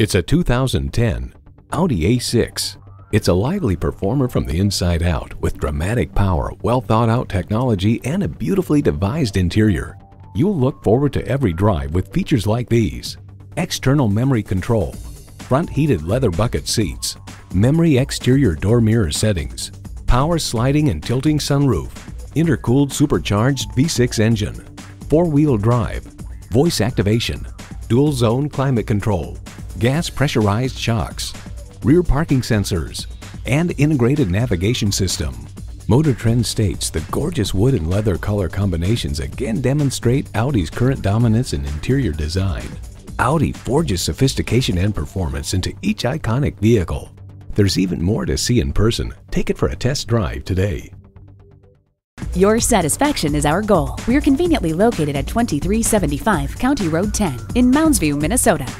It's a 2010 Audi A6. It's a lively performer from the inside out with dramatic power, well thought out technology, and a beautifully devised interior. You'll look forward to every drive with features like these. External memory control, front heated leather bucket seats, memory exterior door mirror settings, power sliding and tilting sunroof, intercooled supercharged V6 engine, four-wheel drive, voice activation, dual zone climate control, gas pressurized shocks, rear parking sensors, and integrated navigation system. Motor Trend states the gorgeous wood and leather color combinations again demonstrate Audi's current dominance in interior design. Audi forges sophistication and performance into each iconic vehicle. There's even more to see in person. Take it for a test drive today. Your satisfaction is our goal. We're conveniently located at 2375 County Road 10 in Mounds View, Minnesota.